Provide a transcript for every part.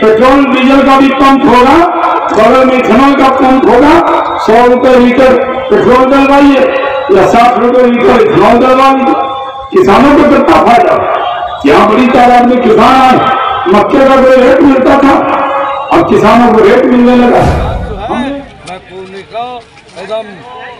Petrol diesel का भी pump होगा, बगल में इथेनॉल का पंप होगा, सौ रुपए लीटर पेट्रोल डलवाइए, या साठ रुपए लीटर इथेनॉल डलवा लीजिए किसानों को कितना फ़ायदा? यहाँ बड़ी तादाद में किसान आए मक्के का कोई रेट मिलता था, अब किसानों को रेट मिलने लगा। एकदम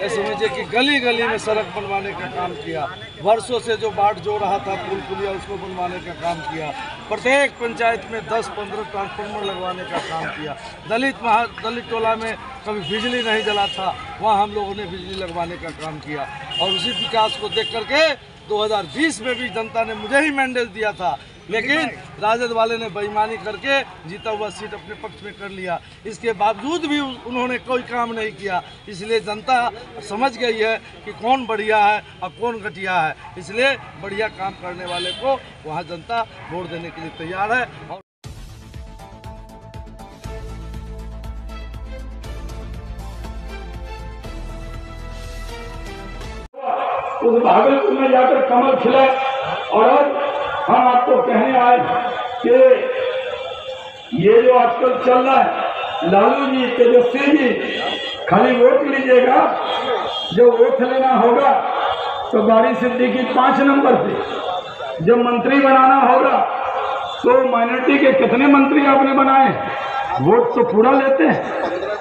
समझिए कि गली गली में सड़क बनवाने का काम किया। वर्षों से जो बाट जो रहा था पुल पुलिया उसको बनवाने का काम किया। प्रत्येक पंचायत में 10-15 ट्रांसफार्मर लगवाने का काम किया। दलित महा दलित टोला में कभी बिजली नहीं जला था, वहाँ हम लोगों ने बिजली लगवाने का काम किया। और उसी विकास को देख करके 2020 में भी जनता ने मुझे ही मैंडेट दिया था लेकिन राजद वाले ने बेईमानी करके जीता हुआ सीट अपने पक्ष में कर लिया। इसके बावजूद भी उन्होंने कोई काम नहीं किया। इसलिए जनता समझ गई है कि कौन बढ़िया है और कौन घटिया है। इसलिए बढ़िया काम करने वाले को वहाँ जनता वोट देने के लिए तैयार है और उस भागलपुर में जाकर कमल खिला और आए कि ये जो आजकल चल रहा है, लालू जी तेजस्वी जी खाली वोट लीजिएगा जो वोट लेना होगा तो बारी सिद्दीकी पाँच नंबर पे, जब मंत्री बनाना होगा तो माइनॉरिटी के कितने मंत्री आपने बनाए? वोट तो पूरा लेते हैं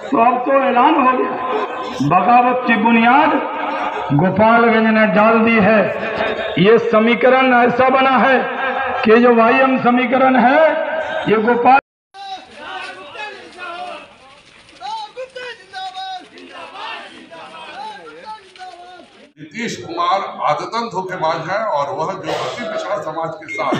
तो अब तो ऐलान हो गया। बगावत की बुनियाद गोपालगंज ने डाल दी है। ये समीकरण ऐसा बना है कि जो वाईएम समीकरण है, ये गोपाल नीतीश कुमार आदतन धोखेबाज है और वह जो अति पिछड़ा समाज के साथ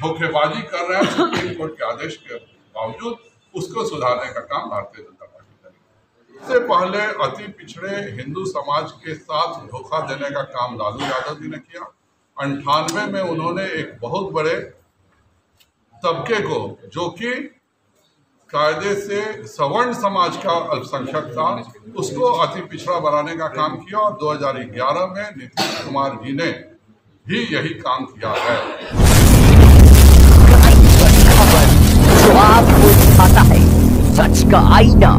धोखेबाजी कर रहे हैं, सुप्रीम कोर्ट के आदेश के बावजूद उसको सुधारने का काम भारतीय जनता पार्टी करेगी इससे पहले अति पिछड़े हिंदू समाज के साथ धोखा देने का काम लालू यादव जी ने किया। अंठानवे में उन्होंने एक बहुत बड़े तबके को, जो कि कायदे से सवर्ण समाज का अल्पसंख्यक था, उसको अति पिछड़ा बनाने का काम किया और 2011 में नीतीश कुमार जी ने भी यही काम किया है। जो आपको दिखाता है, सच का आईना।